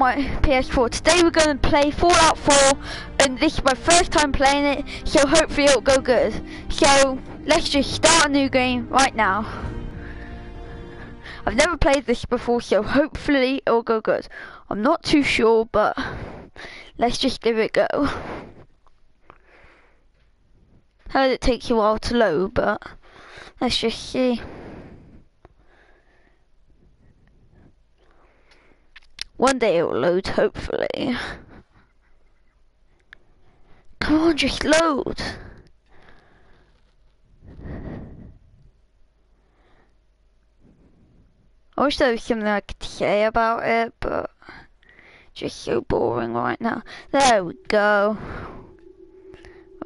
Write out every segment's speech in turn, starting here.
my PS4. Today we're going to play Fallout 4 and this is my first time playing it so hopefully it'll go good. So let's just start a new game right now. I've never played this before so hopefully it'll go good. I'm not too sure but let's just give it a go. Heard it takes a while to load but let's just see. One day it will load, hopefully. Come on, just load. I wish there was something I could say about it, but just so boring right now. There we go.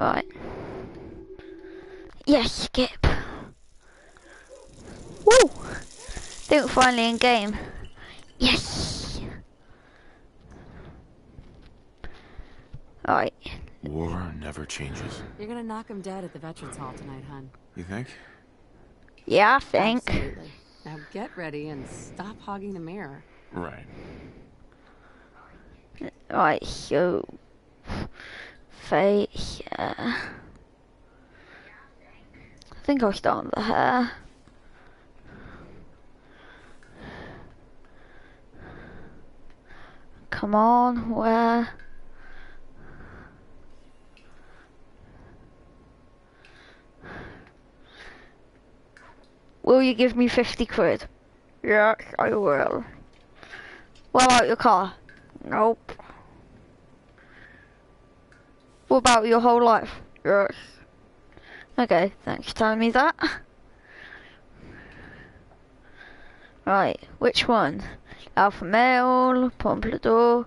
Right. Yes, skip. Woo! think we're finally in game. Yes! Alright. War never changes. You're gonna knock him dead at the Veterans Hall tonight, hun. You think? Yeah, I think. Absolutely. Now get ready and stop hogging the mirror. Right. Right, so... Face, yeah. I think I'll start on the hair. Come on, where? Will you give me 50 quid? Yes, I will. What about your car? Nope. What about your whole life? Yes. Okay, thanks for telling me that. Right, which one? Alpha male, Pompadour.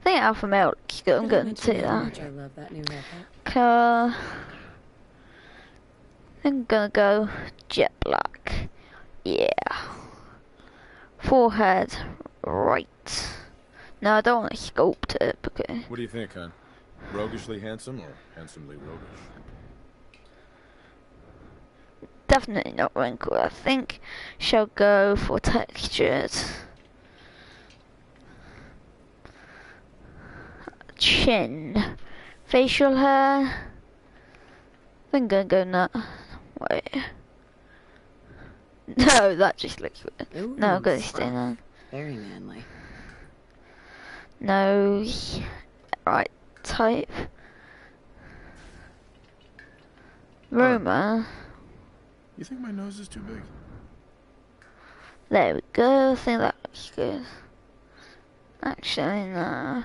I think alpha male looks good. I'm going to say that. I love that new haircut. Car. I'm gonna go jet black. Yeah. Forehead. Right. No, I don't want to sculpt it because What do you think, hon? Roguishly handsome or handsomely roguish? definitely not wrinkled. I think shall go for textured. Chin. Facial hair. I think I'm gonna go nut. Wait. No, that just looks weird. Ooh, No, I'm gonna smart. stay on. Very manly. No. Right, type. Oh. Rumor. You think my nose is too big? There we go. I think that looks good. Actually, no.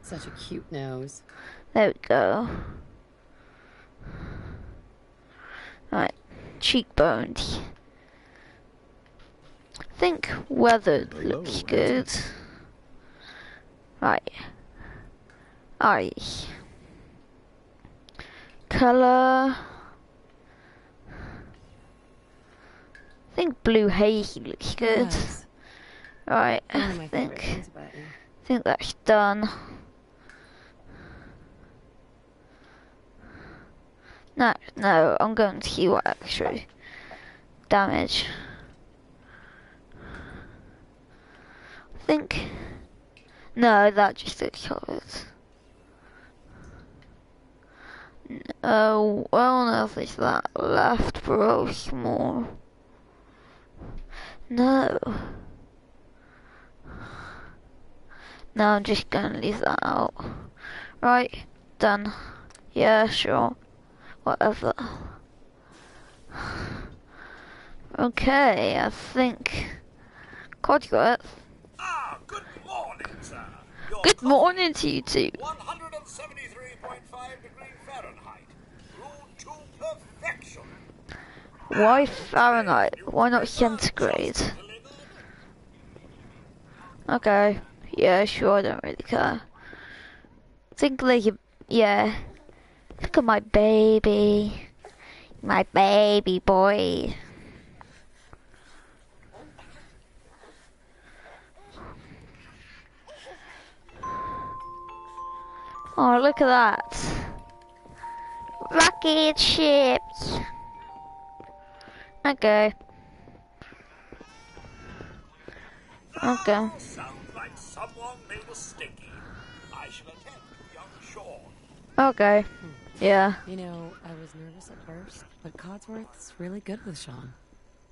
Such a cute nose. There we go. Right, cheekbones. I think weathered Hello, looks handsome. good. Right. Eyes. Color. I think blue hazy looks good. Yes. Right, I of my favorite think things about you. think that's done. No, no, I'm going to what extra damage. I think. No, that just looks solid. Oh, well, no, is that left, bro? Small. No. No, I'm just gonna leave that out. Right, done. Yeah, sure. Whatever. Okay, I think. Codsworth. Ah, good morning, sir. Your Good morning to you two. 173.5 degrees Fahrenheit. Brewed to perfection. Why Fahrenheit? Why not centigrade? Okay. Yeah, sure, I don't really care. Think like yeah. Look at my baby. My baby boy. Oh, look at that. Rocket ships. Okay. Okay. Sounds like someone made a sticky. I shall attend to young Sean. Okay. Hmm. Yeah. You know, I was nervous at first, but Codsworth's really good with Sean.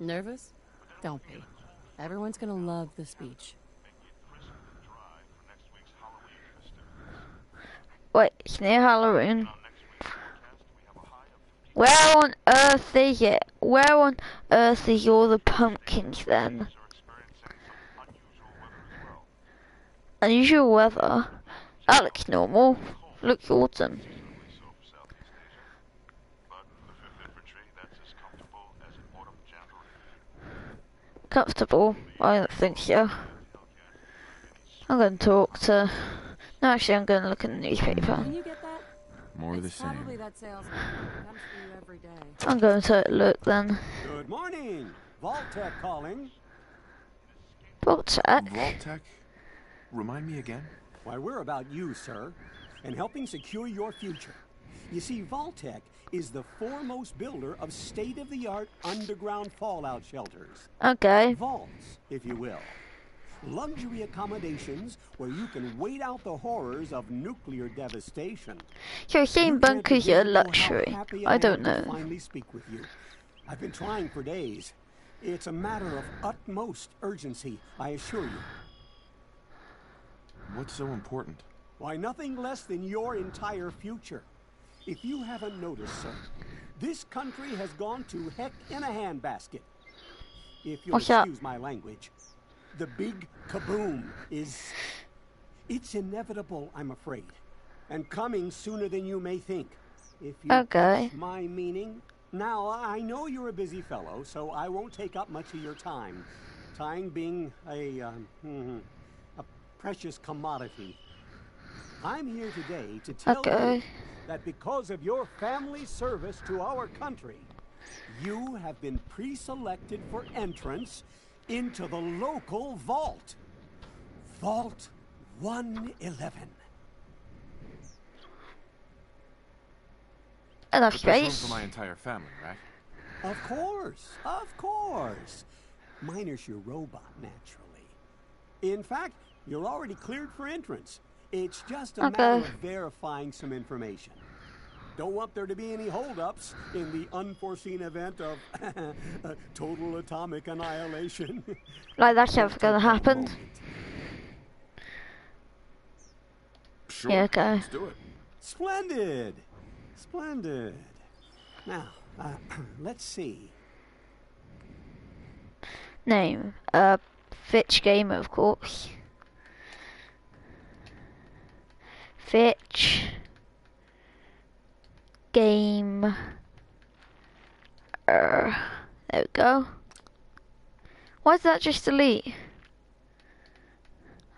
Nervous? Don't be. Everyone's gonna love the speech. Wait, it's near Halloween. Where on earth is it? Where on earth is all the pumpkins then? Unusual weather. That looks normal. Looks autumn. Comfortable? I don't think so. I'm going to talk to. No, actually, I'm going to look in the newspaper. Can you get that? More the It's probably same. that salesman who comes for you every day. I'm going to look then. Good morning. Vault-Tec calling. Voltec? Vault-Tec? Remind me again? Why, we're about you, sir, and helping secure your future. You see, Vault-Tec is the foremost builder of state-of-the-art underground fallout shelters. Okay. Vaults, if you will. Luxury accommodations where you can wait out the horrors of nuclear devastation. So You saying can't bunkers are begin to know luxury. I don't know. Finally speak with you. I've been trying for days. It's a matter of utmost urgency, I assure you. What's so important? Why, nothing less than your entire future. If you haven't noticed, sir, this country has gone to heck in a handbasket. If you'll excuse my language, the big kaboom is. It's inevitable, I'm afraid, and coming sooner than you may think. If you okay. my meaning. Now, I know you're a busy fellow, so I won't take up much of your time. Time being a, um, hmm, a precious commodity. I'm here today to tell Okay. you that because of your family service to our country, you have been pre-selected for entrance into the local vault. Vault 111. Enough But there's room space. for my entire family, right? Of course, of course. Minus your robot, naturally. In fact, you're already cleared for entrance. It's just a Okay. matter of verifying some information. Don't want there to be any holdups in the unforeseen event of total atomic annihilation. Like that's never gonna happen. Sure. Yeah, okay. Let's do it. Splendid! Splendid. Now, uh, let's see. Name. Uh, Fitch Gamer, of course. Fitch. Game. Er, there we go. Why is that just delete?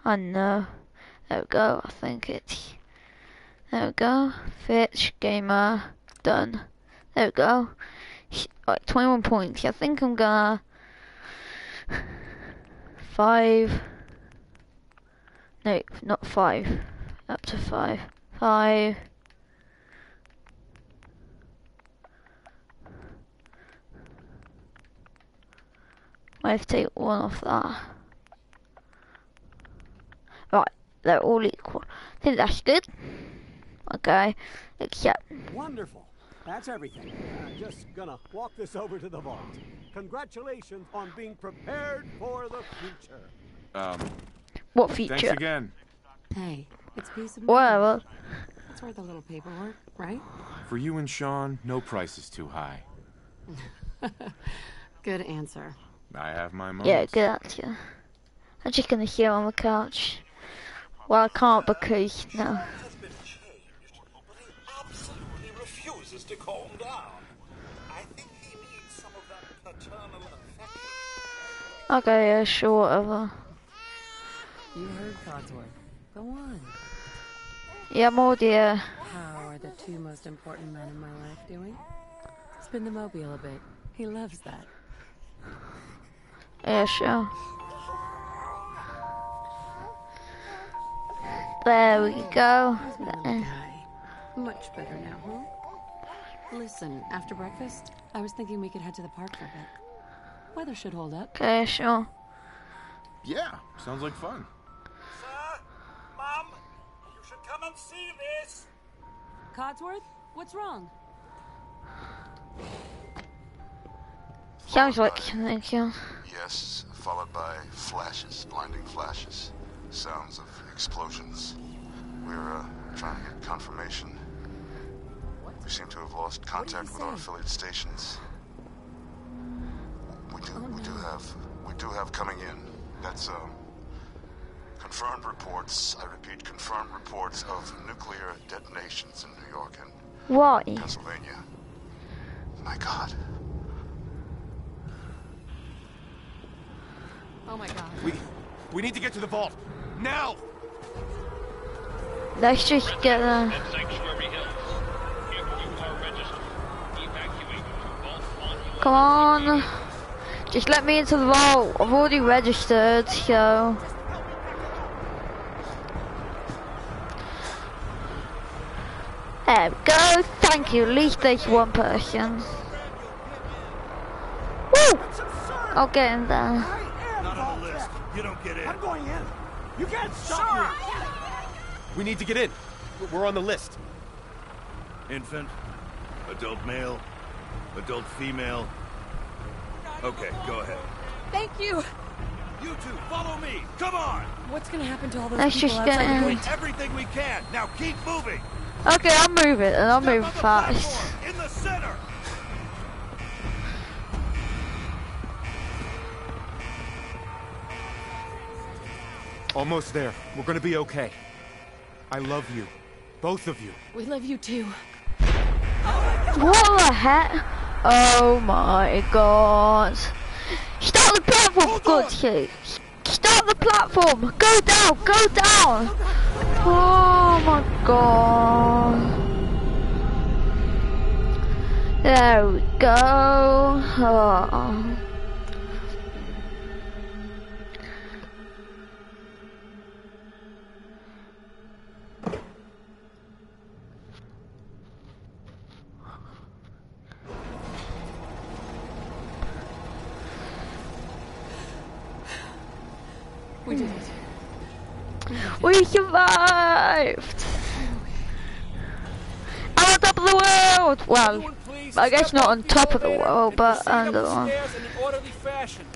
I know. There we go. I think it's. There we go. Fitch Gamer. Done. There we go. Like 21 points. I think I'm gonna. Five. No, not five. Up to five. Five. I have to take one off that. Right, they're all equal. I think that's good. Okay, except Wonderful. That's everything. I'm just gonna walk this over to the vault. Congratulations on being prepared for the future. Um, what future? thanks again. Hey, it's peace of mind. Whatever. It's worth a little paperwork, right? For you and Sean, no price is too high. Good answer. I have my moments. Yeah, good answer. I'm just gonna sit on the couch. Well, I can't because no. has been changed, but he absolutely refuses to calm down. I think he needs some of that paternal affection. Okay, yeah, sure, whatever. You heard Codsworth. Go on. Yeah, more dear. How are the two most important men in my life doing? Spin the mobile a bit. He loves that. Yeah, sure. There we go. How's my little guy? Much better now, huh? Listen, after breakfast, I was thinking we could head to the park for a bit. Weather should hold up. Okay, sure. Yeah, sounds like fun. See this. Codsworth, what's wrong? Sounds like something, yeah. Yes, followed by flashes, blinding flashes. Sounds of explosions. We're uh, trying to get confirmation. We seem to have lost contact with our say? affiliate stations. We do, we do have, we do have coming in. That's um, confirmed reports. I repeat, confirmed reports of nuclear detonations in New York and Why? Pennsylvania. My God. Oh my god. We we need to get to the vault. Now! Let's just get there. at Sanctuary Hills. If you are registered, evacuate to Vault 1. Come on. Just let me into the vault. I've already registered, so. There we go. Thank you. At least there's one person. Woo! I'll get in there. I am Not on the list. You don't get in. I'm going in. You can't stop me. We need to get in. We're on the list. Infant, adult male, adult female. Okay, go ahead. Thank you! You two, follow me. Come on. What's gonna happen to all those Let's people just get outside in. the Doing everything we can. Now keep moving. Okay, I'll move it, and I'll Step move fast. In the center. Almost there. We're gonna be okay. I love you. Both of you. We love you too. What the heck? Oh my god. Start the platform, for God's sake. Start the platform. Go down, go down. Oh my god. There we go. Oh. We survived. I'm on top of the world. Well, I guess not on top of the world, but under the one.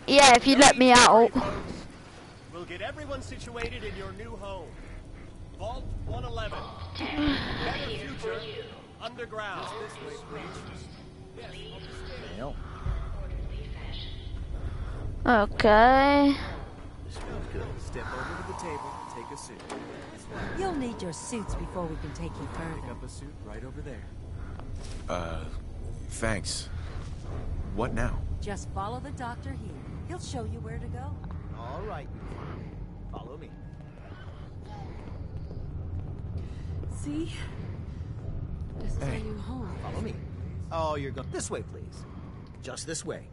Yeah, if you let me out. We'll get everyone situated in your new home. Vault 111. Better future. Underground. Okay. Step over to the table. Take a suit. You'll need your suits before we can take you Pick further. up a suit right over there. Uh, thanks. What now? Just follow the doctor here. He'll show you where to go. All right, you two. Follow me. See? This is our new home. Follow me. Oh, you're going this way, please. Just this way.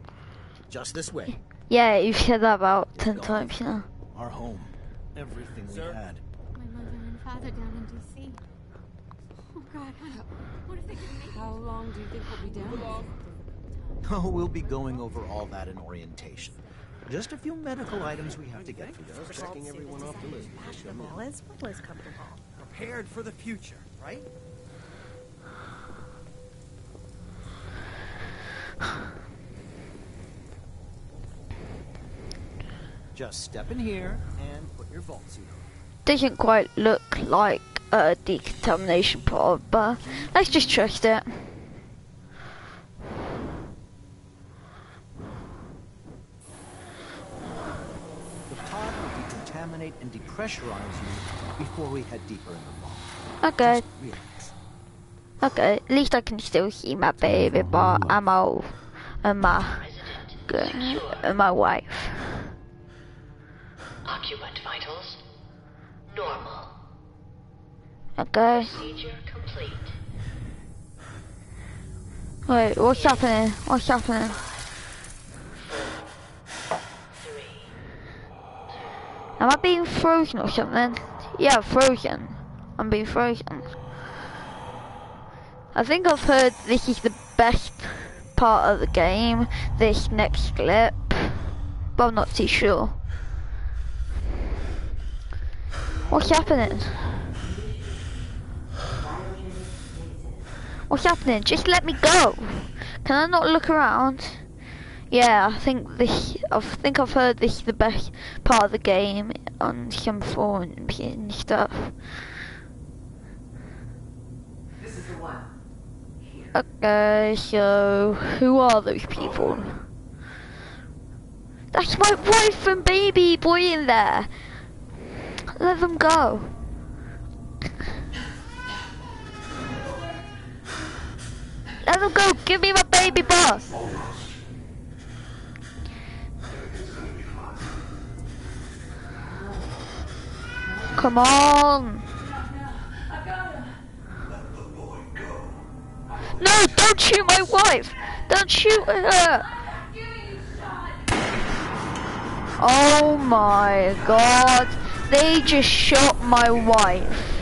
Just this way. Yeah, you've said that about ten times now. Our home. Everything we had. My mother and father down in D.C. Oh God, what if they can make How long do you think we'll be down? Oh, we'll be going over all that in orientation. Just a few medical items we have to get through. Just checking everyone off the list. Fashionable as well as comfortable. Prepared for the future, right? Just step in here and put your vault suit on. Doesn't quite look like a decontamination pod, but let's just trust it. The pod will decontaminate and depressurize you before we head deeper in the vault. Okay, okay. At least I can still see my baby, but I'm old, and my, and my wife. Procedure. Wait, what's happening? What's happening? Am I being frozen or something? Yeah, frozen. I'm being frozen. I think I've heard this is the best part of the game, this next clip. But I'm not too sure. What's happening? What's happening? Just let me go. Can I not look around? Yeah, I think this. I think I've heard this is the best part of the game on some phone and stuff. This is the one. Okay, so who are those people? That's my wife and baby boy in there. Let them go. Let them go. Give me my baby boss. Come on. No, don't shoot my wife. Don't shoot her. Oh my god. They just shot my wife.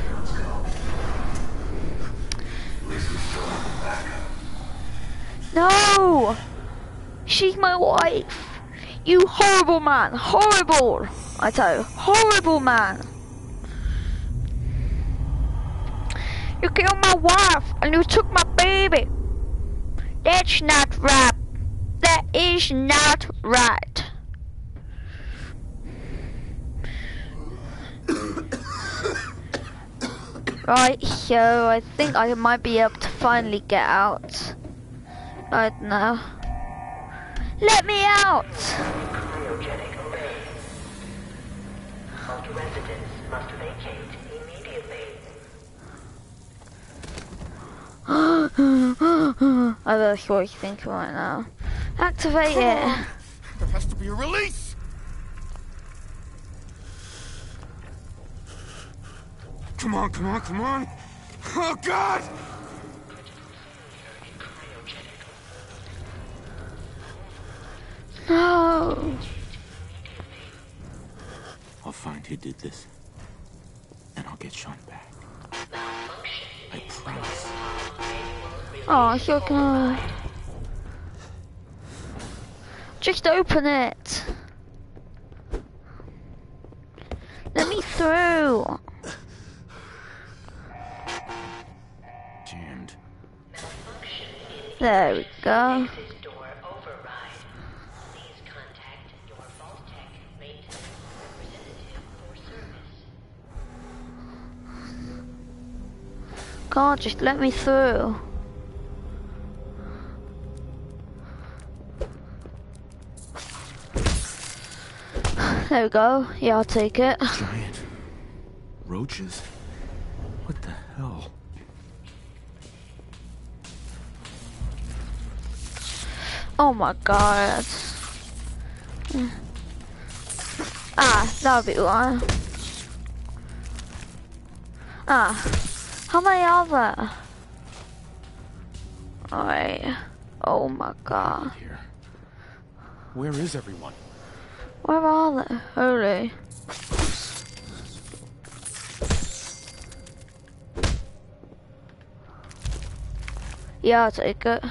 No! She's my wife! You horrible man! Horrible! I tell you, horrible man! You killed my wife and you took my baby! That's not right! That is not right! Right, so I think I might be able to finally get out. Right now. Let me out! Cryogenic bay. Vault residents must vacate immediately. I really what you think right now. Activate it! There has to be a release! Come on, come on, come on! Oh, God! No! I'll find who did this. And I'll get Sean back. I promise. Oh, you're gonna... Just open it! Let me through! Jammed. There we go. God, just let me through. There we go. Yeah, I'll take it. Giant roaches? What the hell? Oh my god. Ah, that'll be one. Ah, how many are there? Alright. Oh my god. Where is everyone? Where are they? Holy. Yeah, I'll take it.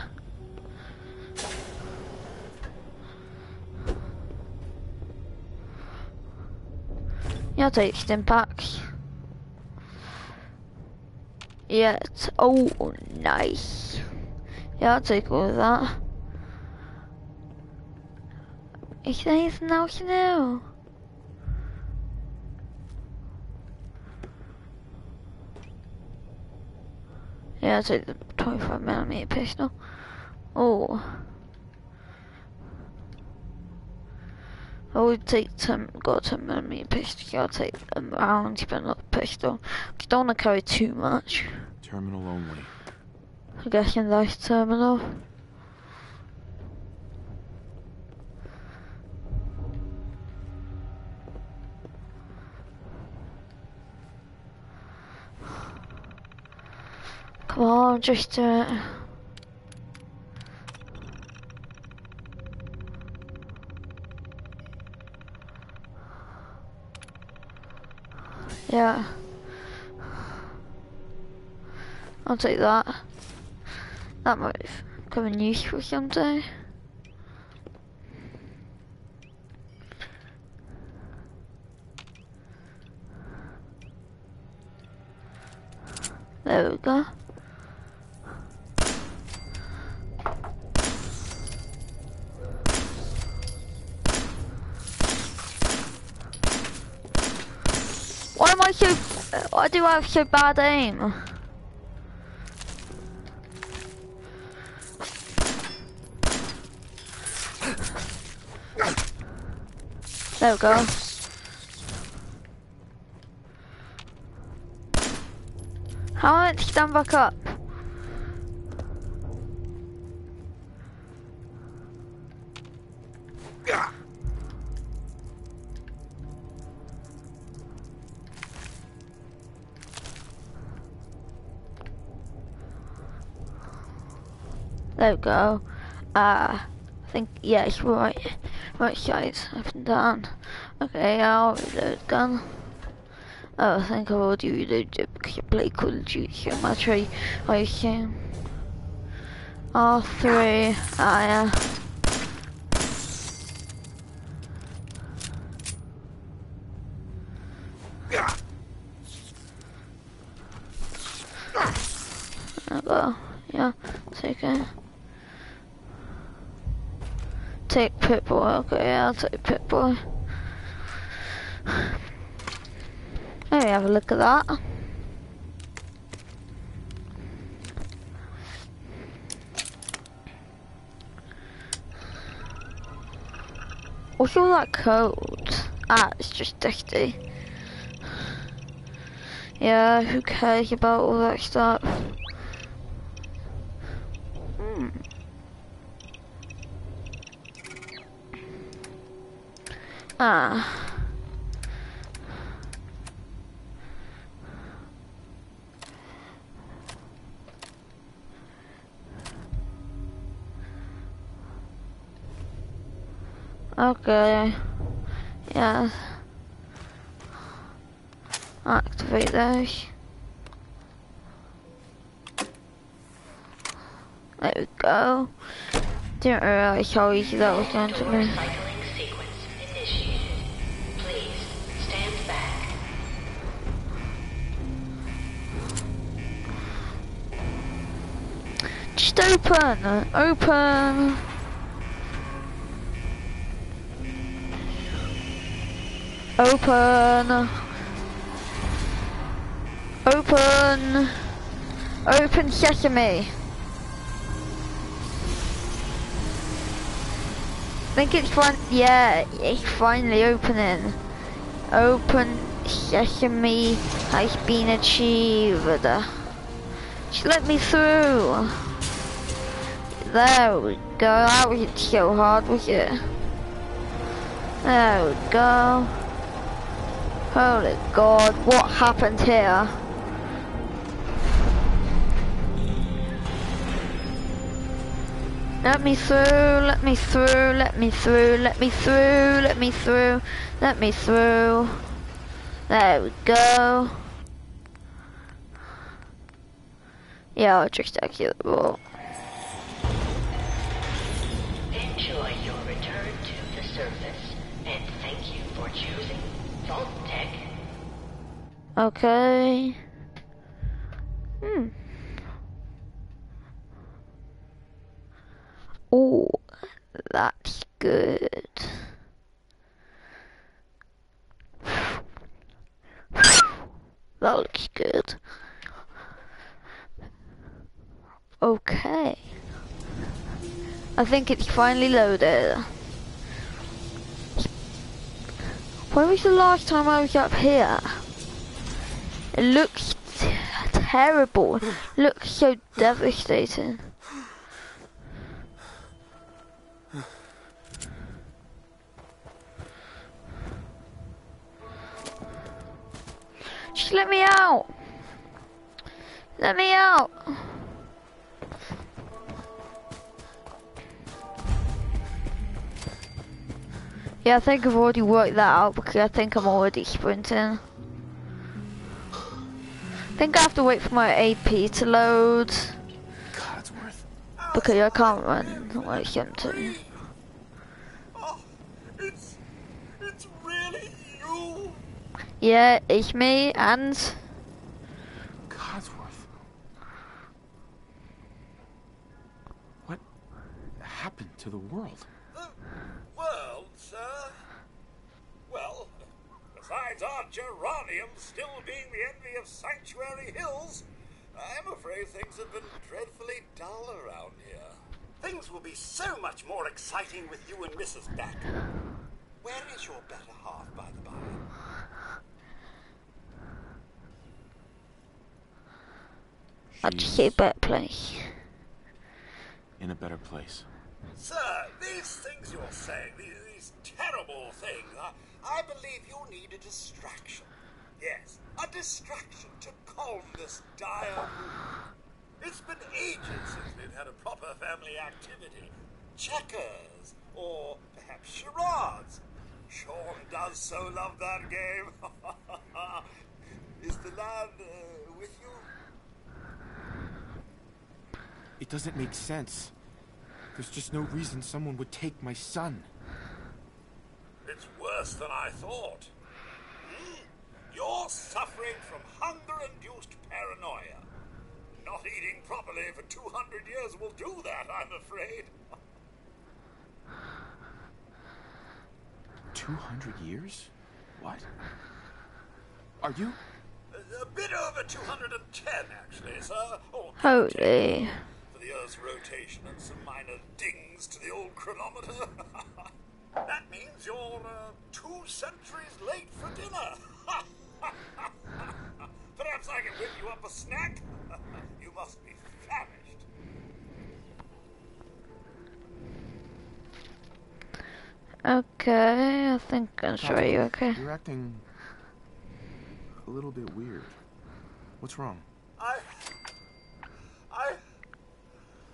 Yeah, I'll take Stimpaks. It's, oh, nice. Yeah, I'll take all of that. Is there anything else new? Yeah, I'll take the 25 millimeter pistol. Oh. I would take 10, got a 10 millimeter pistol. I'll take a round, but not pistol. I don't want to carry too much. Terminal only. I guess in this terminal. Come on, just do it. Yeah. I'll take that. That might come in useful someday. There we go. Why am I so... Why do I have so bad aim? There we go. How to stand back up? There we go. Uh, I think, yeah, it's right, right sides, up and down. Okay, I'll reload gun. Oh, I think I've already reloaded it because I play Call of Duty so much, I, I assume. R3, ah yeah. There we go, yeah, take it. Take Pip-Boy, okay, I'll take Pip-Boy. Let me have a look at that. What's all that code? Ah, it's just Dusty. Yeah, who cares about all that stuff? Ah. Okay. Yeah. Activate those. There we go. Didn't realize how easy that was going to be. Open! Open! Open! Open! Open sesame! I think it's fun. Yeah, it's finally opening. Open sesame has been achieved. Just let me through. There we go. That wasn't so hard, was it? There we go. Holy God, what happened here? Let me through, let me through, let me through, let me through, let me through, let me through. There we go. Yeah, I'll just exit the wall. Okay. Hmm. Oh, that's good. That looks good. Okay. I think it's finally loaded. When was the last time I was up here? It looks terrible. Looks so devastating. Just let me out. Let me out. Yeah, I think I've already worked that out because I think I'm already sprinting. I think I have to wait for my AP to load. Codsworth. Because I can't run like him to. Oh, it's it's really you. Yeah, it's me and Codsworth, to the world? The world, sir? Well, besides our geranium still being the envy of Sanctuary Hills, I'm afraid things have been dreadfully dull around here. Things will be so much more exciting with you and Mrs. back. Where is your better half, by the by? I'd say better place. In a better place. Sir, these things you're saying, these, these terrible things, I, I believe you need a distraction. Yes, a distraction to calm this dire mood. It's been ages since we've had a proper family activity. Checkers, or perhaps charades. Sean does so love that game. Is the lad uh, with you? It doesn't make sense. There's just no reason someone would take my son. It's worse than I thought. Hmm? You're suffering from hunger-induced paranoia. Not eating properly for 200 years will do that, I'm afraid. 200 years? What? Are you? A, a bit over 210, actually, sir. Or Holy. for the Earth's rotation and some minor dings to the old chronometer. that means you're uh, two centuries late for dinner. Perhaps I can whip you up a snack? you must be famished. Okay, I think I'm sure you okay. You're acting a little bit weird. What's wrong? I. I.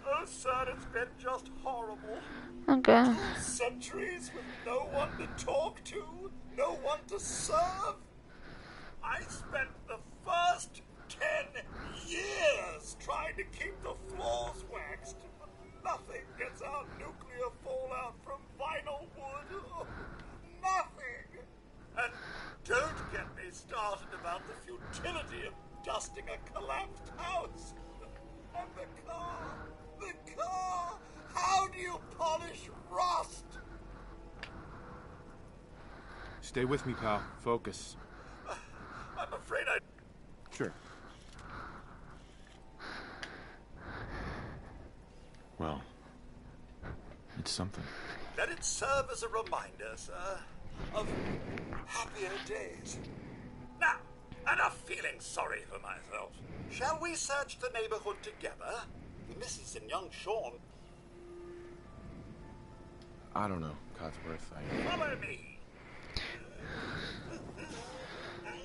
Oh, sir, it's been just horrible. Okay. Two centuries with no one to talk to, no one to serve. I spent the first ten years trying to keep the floors waxed, but nothing gets our nuclear fallout from vinyl wood. Oh, nothing. And don't get me started about the futility of dusting a collapsed house. And the car, the car. How do you polish rust? Stay with me, pal. Focus. I'm afraid I. Sure. Well, it's something. Let it serve as a reminder, sir, of happier days. Now, enough feeling sorry for myself. Shall we search the neighborhood together? Missus and young Sean. I don't know, Codsworth. I... Follow me.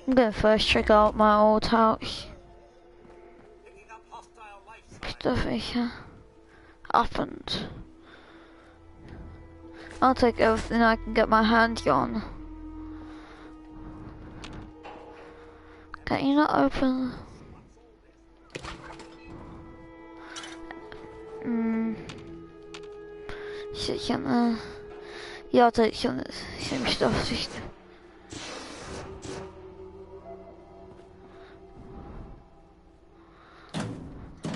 I'm gonna first check out my old house. Stuff here happened. I'll take everything I can get my hands on. Can you not open? Mm. Shit, can uh, jag tar kan some stuff just.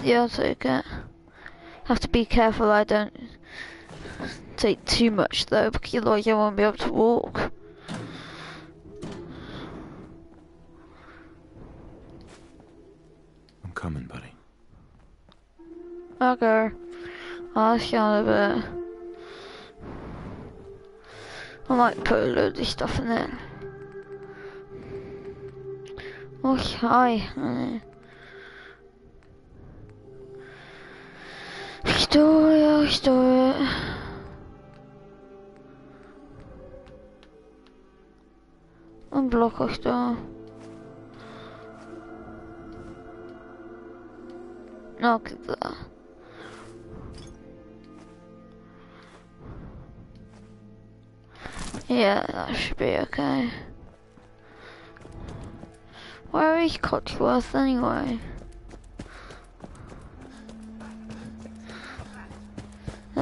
Yeah, I'll take it. Have to be careful I don't take too much though, because otherwise I won't be able to walk. I'm coming, buddy. Okay. I'll shout a bit. I might put a load of stuff in there. Oh, hi. Uh, Historia, historia. Een blok achter. Oké, daar. Yeah, that should be okay. Where is Codsworth anyway?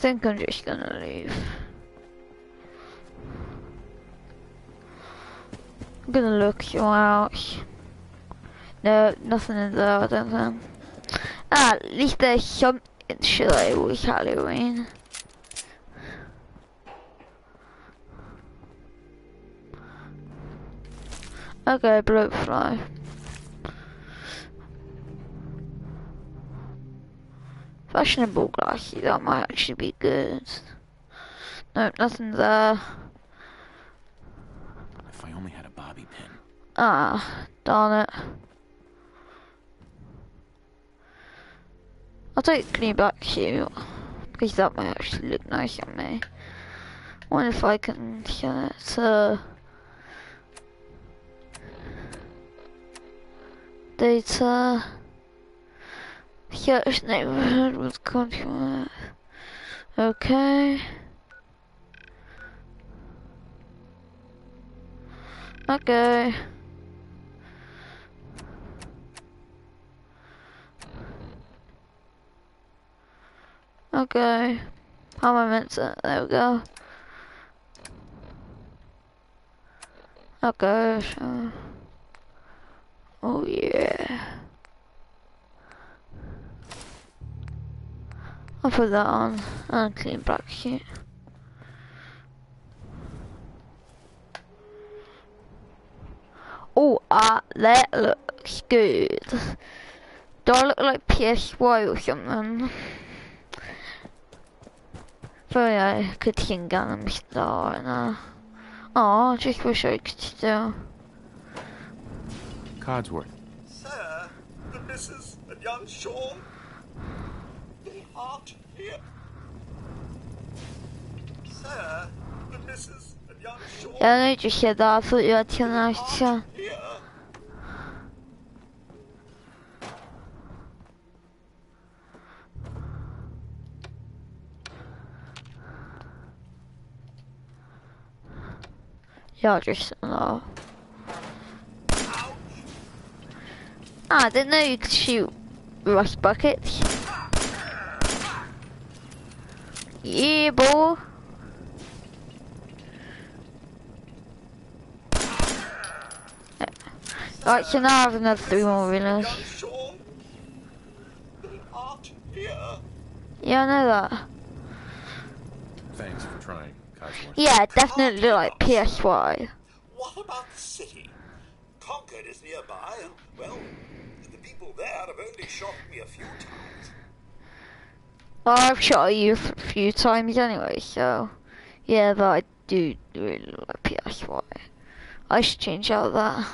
think I'm just gonna leave. I'm gonna look you out. No, nothing in there, I don't think. Ah, lite kjønnsskjøy i Halloween. Okay, bloatfly. Fashionable glassy, that might actually be good. No, nothing there. If I only had a bobby pin. Ah, darn it. I'll take clean back here because that might actually look nice on me. Wonder if I can get it to data. Search neighborhood with contract. Okay. Okay. Okay. How am I meant to? There we go. Okay, so. Oh yeah. I'll put that on and clean back here. Oh, ah, that looks good. Do I look like PSY or something? Sorry, I could think I'm star right now. Oh, just wish I could still. Codsworth. Sir, the missus and young Sean, they aren't here. Sir, the missus and young Sean Ja, nu just się da, så jag känner att jag... here. Jag just know. Ah, I didn't know you could shoot rust buckets. Yeah, boy. Right, so now I have another three more reloads. Sean, they aren't here. Yeah, I know that. Thanks for trying, Codsworth. Yeah, definitely like PSY. What about the city? Concord is nearby, and, well, the people there have only shot me a few times. I've shot at you a few times anyway, so yeah, but I do really look like PSY. I should change out that.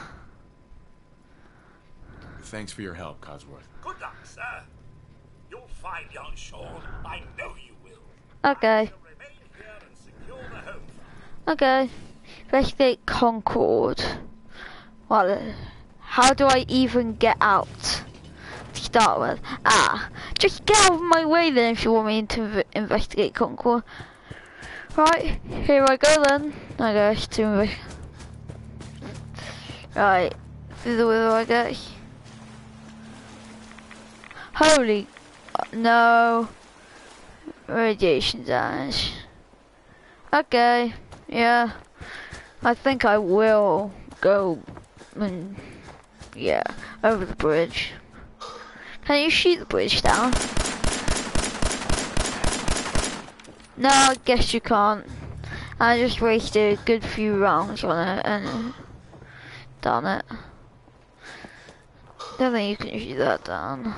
Thanks for your help, Codsworth. Good luck, sir. You'll find young Sean. I know you will. Okay. Remain here and secure the. Okay. Investigate Concord. Well, how do I even get out? To start with. Ah, just get out of my way then if you want me to inv- investigate Concord. Right, here I go then. I guess to inve- Right, through the window I guess. Holy, no. Radiation damage. Okay, yeah. I think I will go and yeah, over the bridge. Can you shoot the bridge down? No, I guess you can't. I just wasted a good few rounds on it and done it. Don't think you can shoot that down.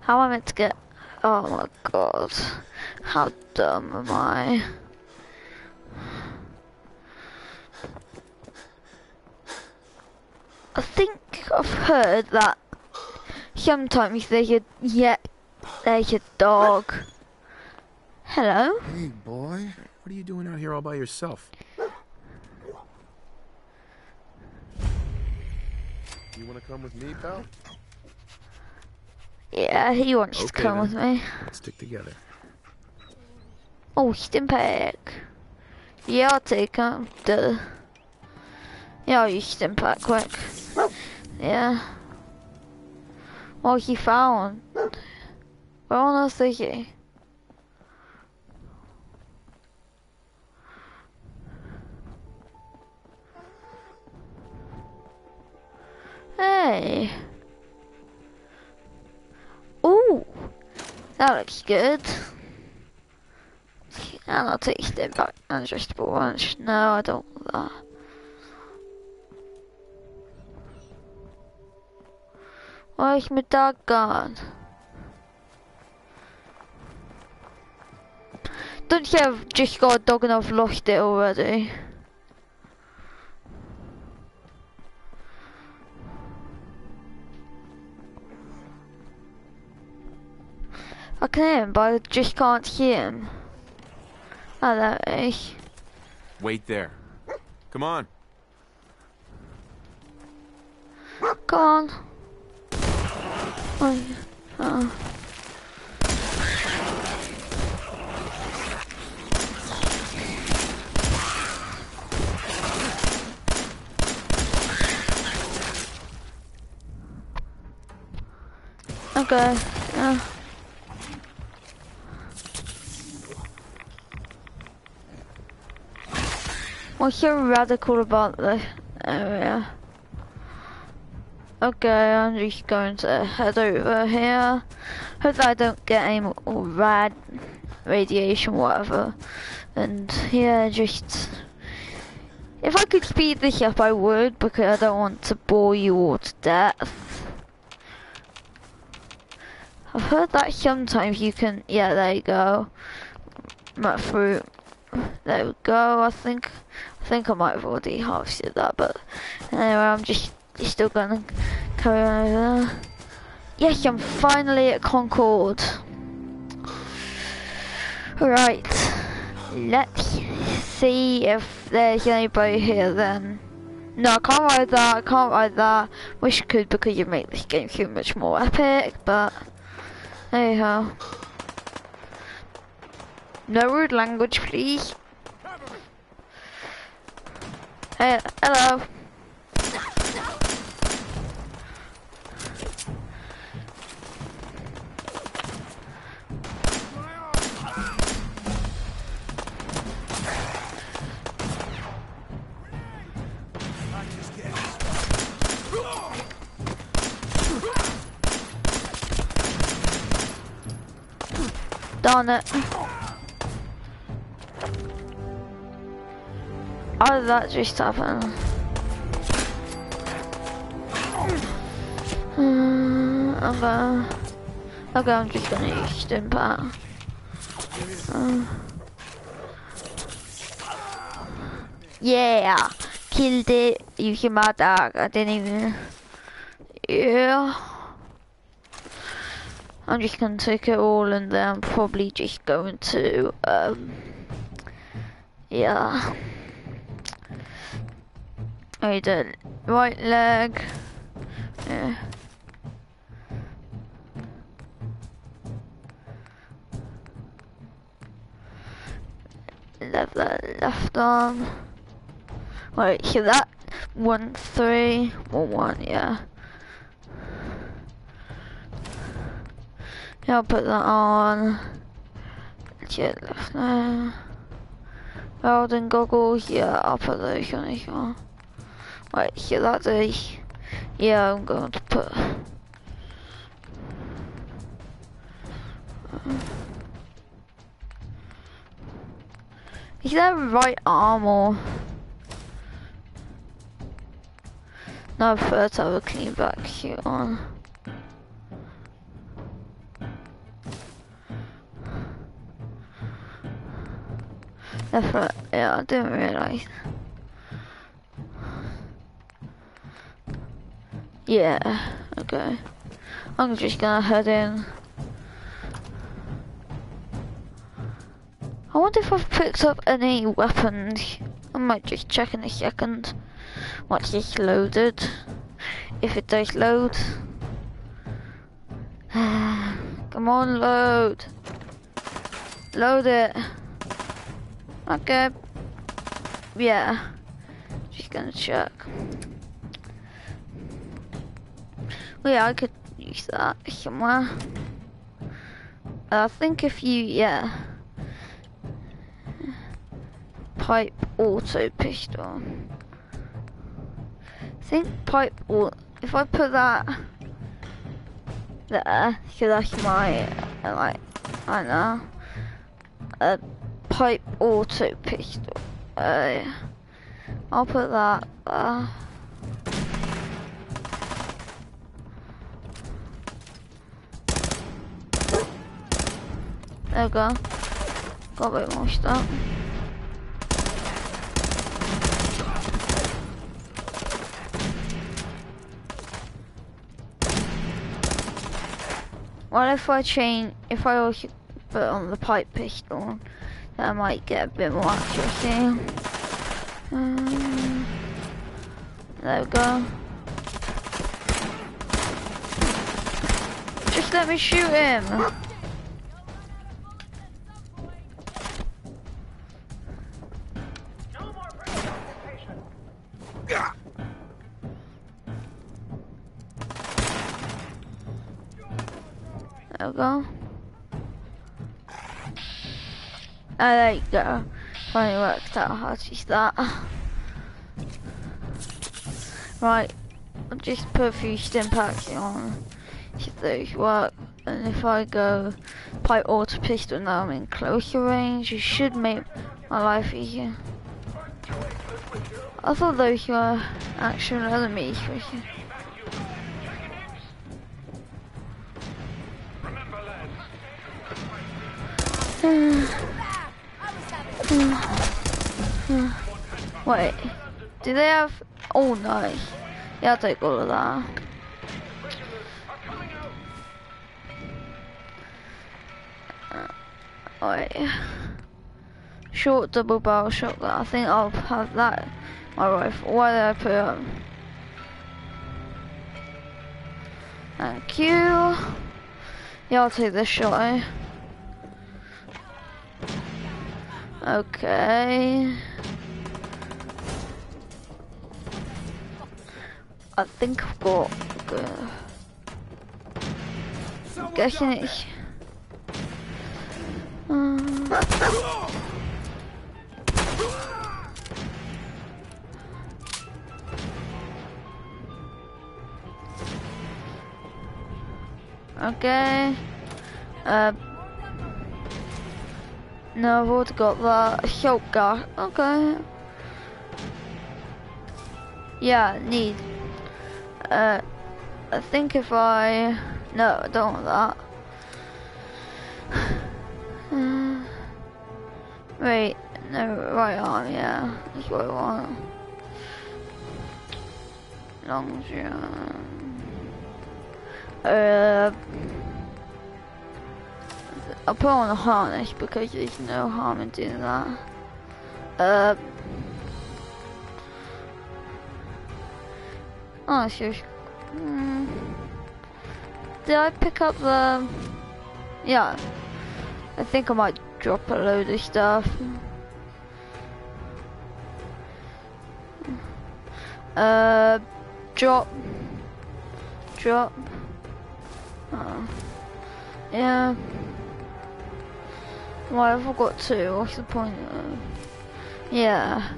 How am I meant to get? Oh my god, how dumb am I? I think I've heard that sometimes they could get there's a dog. Hello? Hey, boy. What are you doing out here all by yourself? You want to come with me, pal? Yeah, he wants to come then. with me. Let's stick together. Oh, Stimpak. Yeah, I'll take him. Duh. Yeah, I'll use quick. Yeah. What he found? Where earth is he? Hey. Ooh. That looks good. And I'll take step back and just lunch. No, I don't want that. Waar is mijn dag gone? Don't you have just got a dog and I've lost it already? I can hear him, but I just can't hear him. Oh, there he. Wait there. Come on. Come on. Oh, yeah. uh. Okay, yeah. What's so radical about the area? Okay, I'm just going to head over here. Hope I don't get any more rad radiation, whatever. And yeah, just if I could speed this up, I would because I don't want to bore you all to death. I've heard that sometimes you can. Yeah, there you go. Mutfruit. There we go. I think. I think I might have already harvested that, but anyway, I'm just you're still gonna carry on over there. Yes, I'm finally at Concord. Right, let's see if there's anybody here then. No, I can't ride that, I can't ride that. Wish I could because you make this game so much more epic, but anyhow. No rude language, please. Hey, hello. Darn it. Did that just happen? Uh, okay. Okay, I'm just gonna use Stimpak. Uh, yeah! Killed it using my dog. I didn't even... Yeah. I'm just gonna take it all and then I'm probably just going to, um, yeah. I did right leg. Yeah. Left left arm. Wait, so that one three one one, yeah. Yeah, I'll put that on. Get left there. Golden goggles, yeah, I'll put those on as well. Right, so that's a, yeah, I'm going to put, is that right arm or, no, first I will clean back suit on. That's right, yeah, I didn't realise. Yeah, okay. I'm just gonna head in. I wonder if I've picked up any weapons. I might just check in a second. Once it's loaded. If it does load. Come on, load. Load it. Okay. yeah, just gonna check. Well, yeah, I could use that somewhere. I think if you, yeah, pipe auto pistol. I think pipe or if I put that there, so that's my uh, like I don't know a pipe auto pistol. Uh, I'll put that there. There we go. Got a bit more stuff. What if I change, if I also put on the pipe pistol, I might get a bit more accuracy. Um, there we go. Just let me shoot him. There we go. Oh, there you go. Finally worked out how to use that. Right, I'll just put a few Stimpaks on. See if those work. And if I go pipe auto pistol now I'm in closer range, it should make my life easier. I thought those were actual enemies. Wait, do they have? Oh no, yeah, I'll take all of that. Uh, wait, short double barrel shotgun. I think I'll have that. My rifle. Why did I put it on? Thank you. Yeah, I'll take this shot. Eh? Okay. I think I've got. Uh, I'm guessing it's. Okay. Uh. No, I've already got that. Shotgun. Okay. Yeah, need. Uh, I think if I... No, I don't want that. Uh, wait, no, right arm, yeah. That's what I want. Long jump. Uh... I'll put on a harness because there's no harm in doing that. Uh, oh, sure. Mm, did I pick up the? Yeah, I think I might drop a load of stuff. Uh, drop, drop. Oh, yeah. Why have I got two? What's the point. Yeah.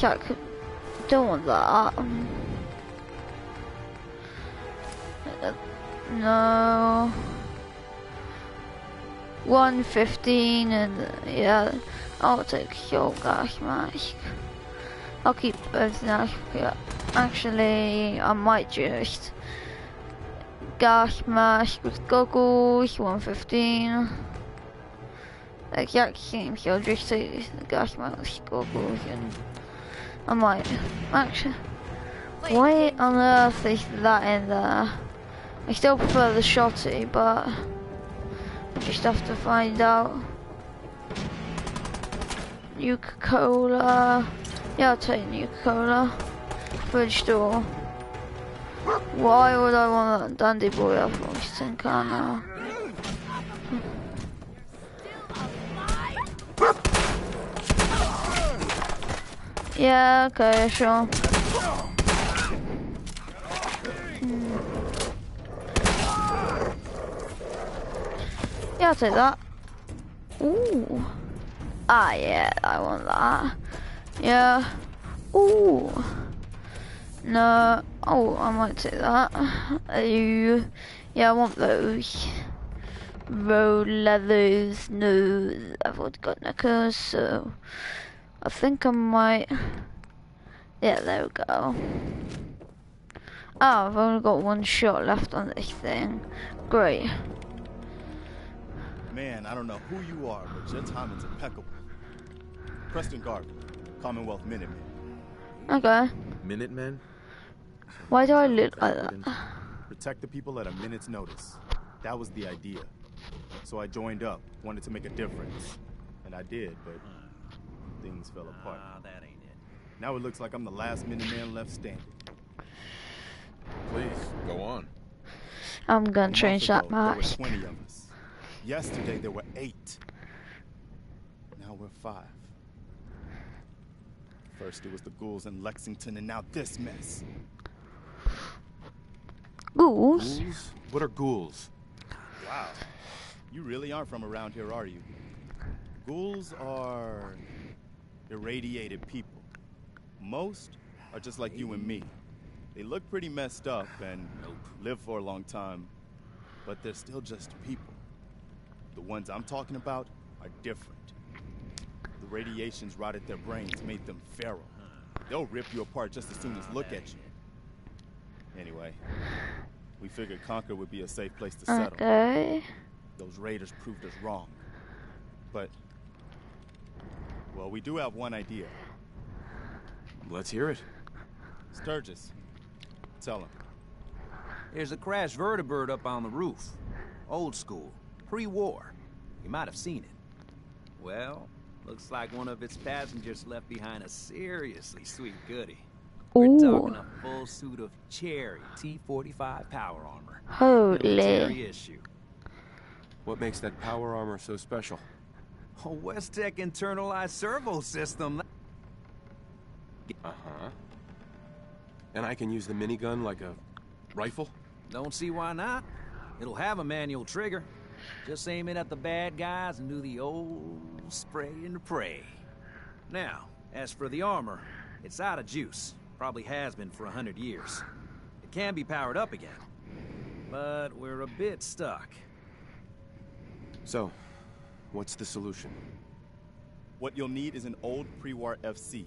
Yeah, I. Don't want that. No. 115 and yeah, I'll take your gas mask. I'll keep everything else. Yeah. Actually, I might just gas mask with goggles, 115 exact same, so I'll just say the gas mask goggles and I might actually why on earth is that in there? I still prefer the shotty but just have to find out. Nuka-Cola. Yeah, I'll take Nuka-Cola. Fridge store. Why would I want that dandy boy up on tin can now? Yeah, okay, sure. Hmm. Yeah, I'll take that. Ooh. Ah, yeah, I want that. Yeah. Ooh. No. Oh, I might take that. Ooh. Yeah, I want those. Roll leathers. No, I've already got knickers, so I think I might. Yeah, there we go. Oh, I've only got one shot left on this thing. Great. Man, I don't know who you are, but your timing's impeccable. Preston Garvey, Commonwealth Minutemen. Okay. Minutemen? Why do I look like that? Protect the people at a minute's notice. That was the idea. So I joined up, wanted to make a difference. And I did, but things fell apart. Ah, that ain't it. Now it looks like I'm the last Minuteman left standing. Please, go on. I'm gonna A month change that ago, Yesterday there were eight. Now we're five. First it was the ghouls in Lexington, and now this mess. Ghouls? Ghouls? What are ghouls? Wow. You really aren't from around here, are you? Ghouls are irradiated people. Most are just like you and me. They look pretty messed up and live for a long time, but they're still just people. The ones I'm talking about are different. The radiations rotted their brains, made them feral. They'll rip you apart just as soon as look at you. Anyway, we figured Concord would be a safe place to settle. Okay. Those raiders proved us wrong. But, well, we do have one idea. Let's hear it. Sturgis, tell him. There's a crashed vertibird up on the roof. Old school. Pre-war. You might have seen it. Well, looks like one of its passengers left behind a seriously sweet goodie. We're Ooh. talking a full suit of cherry T-45 power armor. Holy. Issue. What makes that power armor so special? A West-Tek internalized servo system. Uh-huh. And I can use the minigun like a rifle? Don't see why not. It'll have a manual trigger. Just aim it at the bad guys and do the old spray and pray. Now, as for the armor, it's out of juice. Probably has been for a hundred years. It can be powered up again. But we're a bit stuck. So, what's the solution? What you'll need is an old pre-war FC,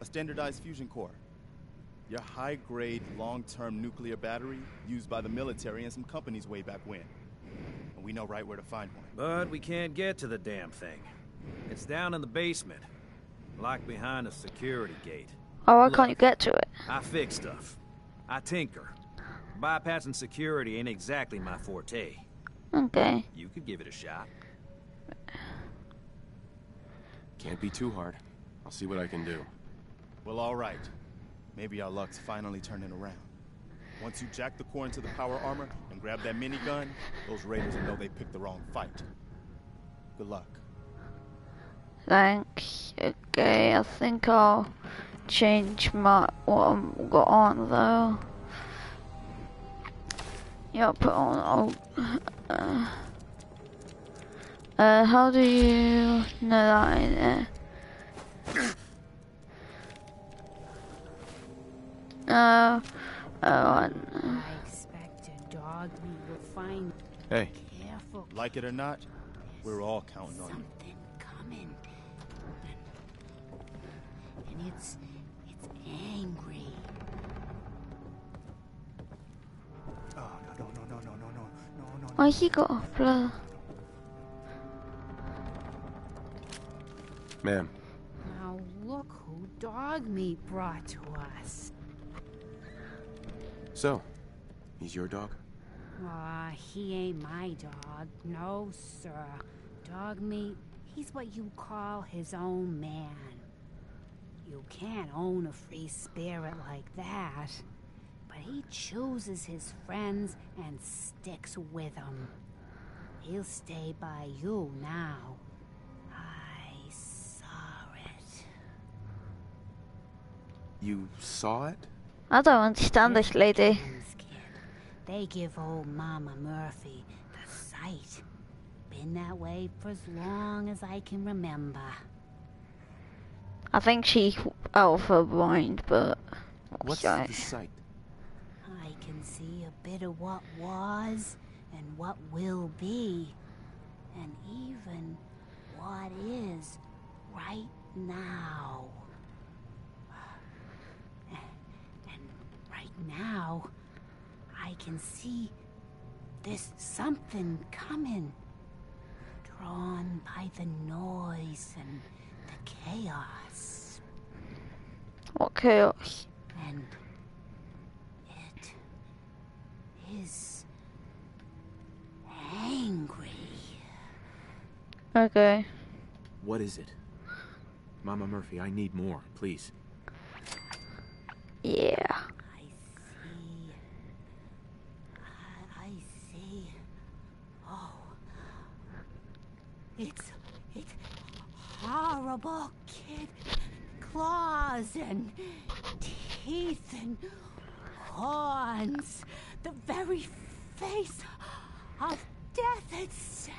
a standardized fusion core, your high-grade, long-term nuclear battery used by the military and some companies way back when. And we know right where to find one. But we can't get to the damn thing. It's down in the basement. Locked behind a security gate. Oh, why Look, can't you get to it? I fix stuff. I tinker. Bypassing security ain't exactly my forte. Okay. You could give it a shot. Can't be too hard. I'll see what I can do. Well, all right. Maybe our luck's finally turning around. Once you jack the core into the power armor and grab that minigun, those raiders will know they picked the wrong fight. Good luck. Thanks. Okay, I think I'll change my what I've got on though. Yeah, put on. Uh, uh, how do you know that in there? Uh, oh, I don't know. I expect a dog meat will find Hey, careful. Like it or not, we're all counting on you. Something coming. And it's it's angry. Oh, no, no, no, no, no, no, no, no, no. Why he got off blur? ma'am. Now look who Dogmeat brought to us. So, he's your dog? Aw, he ain't my dog. No, sir. Dogmeat, he's what you call his own man. You can't own a free spirit like that. But he chooses his friends and sticks with them. He'll stay by you now. I saw it. You saw it? I don't understand this lady. They give old Mama Murphy the sight. Been that way for as long as I can remember. I think she's out of her mind, but What's okay. the sight? I can see a bit of what was and what will be, and even what is right now. And right now, I can see there's something coming, drawn by the noise and the chaos. What chaos? And it is angry. Okay. What is it? Mama Murphy, I need more, please. Yeah. I see. I, I see. Oh. It's it's horrible kid claws and teeth and horns. The very face of death itself.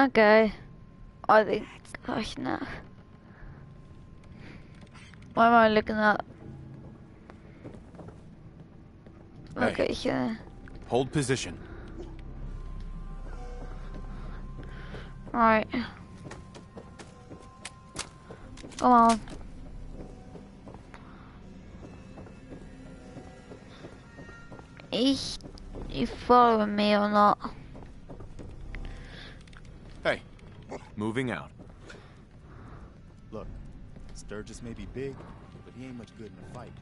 Okay. I think gosh no. Why am I looking at? Hey. Okay, yeah. Hold position. Right. Come on. Is you following me or not? Hey, moving out. Look, Sturgis may be big, but he ain't much good in a fight.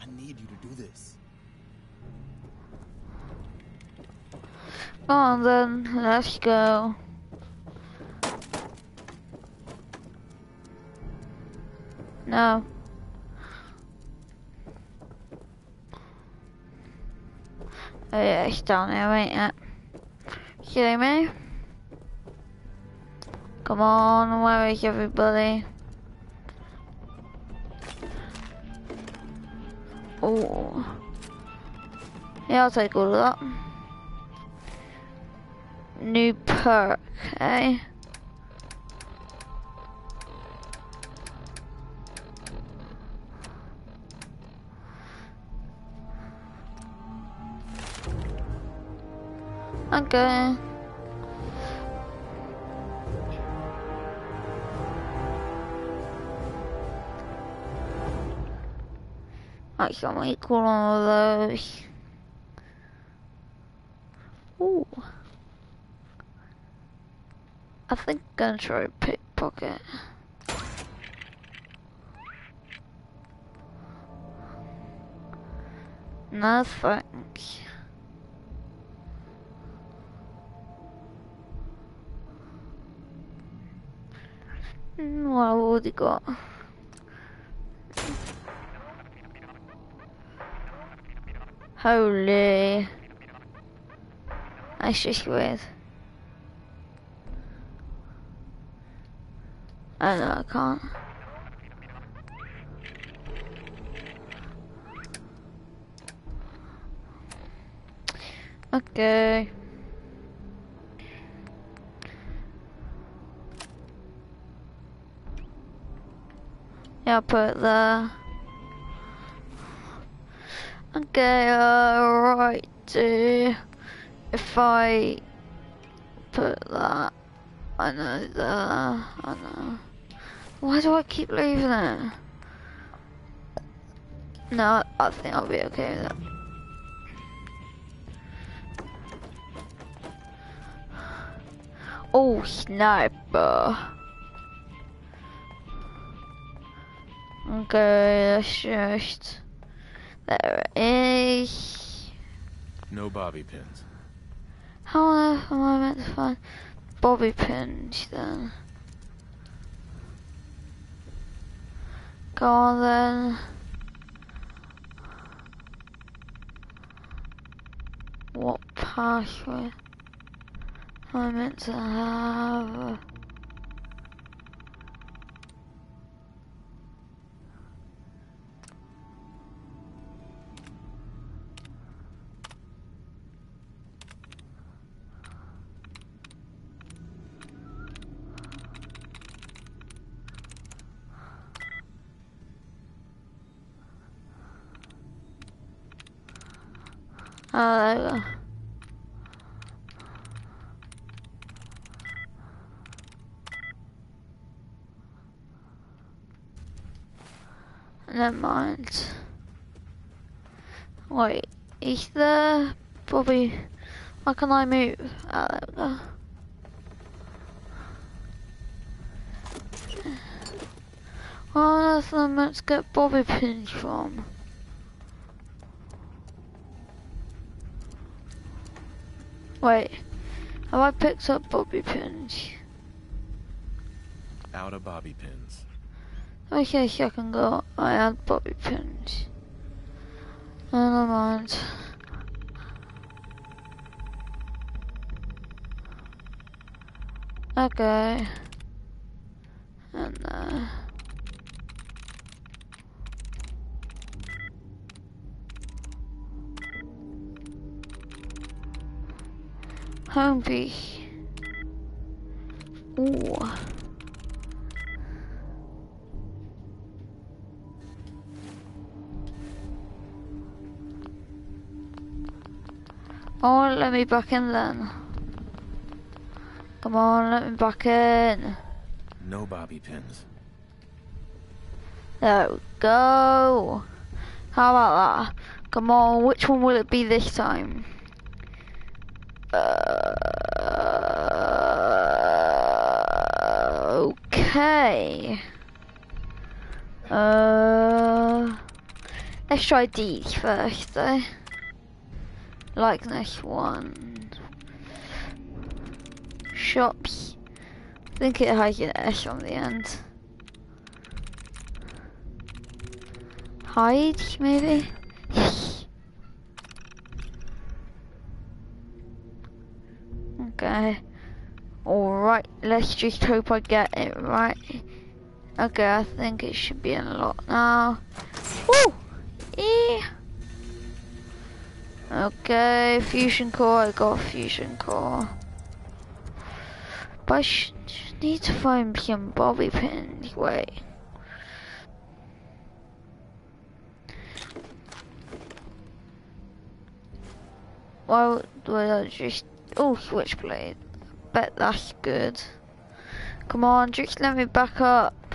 I need you to do this. Come on then, let's go. No. Oh yeah, it's down there, ain't it? Kidding me? Come on, where is everybody? Oh. Yeah, I'll take all of that. New perk, eh? Okay. I can make one of those. Ooh. I think I'm gonna try pickpocket. No thanks. Mm, What have already got? Holy. That's just weird. I know I can't. Okay. Yeah, I'll put it there. Okay, alright. uh, if I put that, I know that, I know. Why do I keep leaving it? No, I think I'll be okay with that. Oh, sniper. Okay, that's just... There it is. No bobby pins. How uh, on earth am I meant to find bobby pins then? Go on then. What password am I meant to have? Oh, there we go. Never mind. Wait, is there Bobby? Why can I move? Oh, there we go. Am I meant to get bobby pins from? Wait, have I picked up bobby pins? Out of bobby pins. Okay, so I can go. I had bobby pins. Never mind. Okay. And uh Homebie. Ooh. Oh, let me back in then. Come on, let me back in. No bobby pins. There we go. How about that? Come on, which one will it be this time? Uh, okay. Uh, let's try these first, though. Like this one. Shops. I think it has an S on the end. Hide, maybe? Let's just hope I get it right. Okay, I think it should be unlocked now. Woo! Yeah! Okay, fusion core, I got fusion core. But I need to find some bobby pins. Wait. Why would I just... Oh, switchblade. Bet that's good. Come on, just let me back up.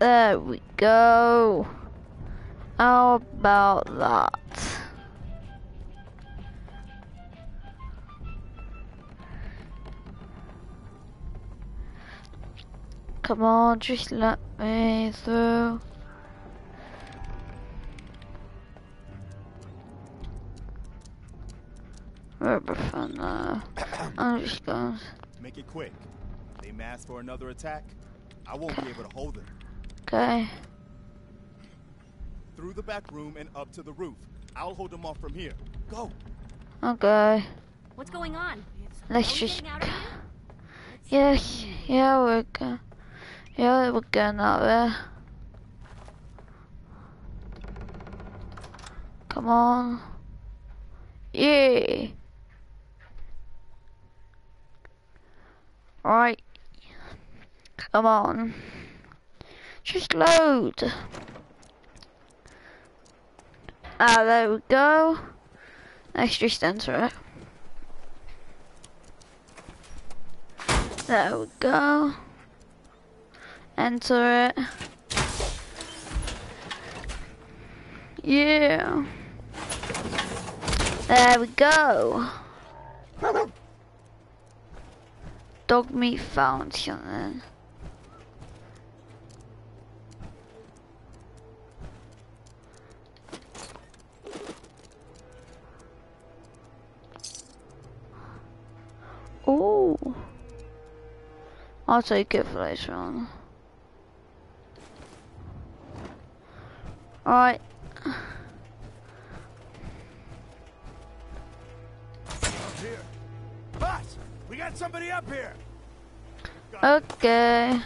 There we go. How about that? Come on, just let me through. Rubber fun now. I'm just going. Make it quick. They mass for another attack. I won't be able to hold them. Okay. Through the back room and up to the roof. I'll hold them off from here. Go. Okay. What's going on? Let's just. Yes. Yeah, we're going. Yeah, we're going out there. Come on. Yeah. Right. Come on. Just load. Ah, there we go. Let's just enter it. There we go. Enter it. Yeah. There we go. Dogmeat found Oh. I'll take it for later on. Alright. Boss, we got somebody up here. Okay.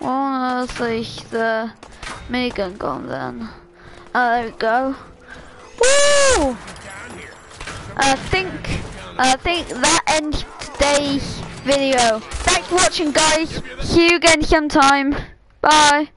Well, ich the minigun gone then. Oh, there we go. Woo! I think, I think that ends today's video. Thanks for watching, guys. See you again sometime. Bye.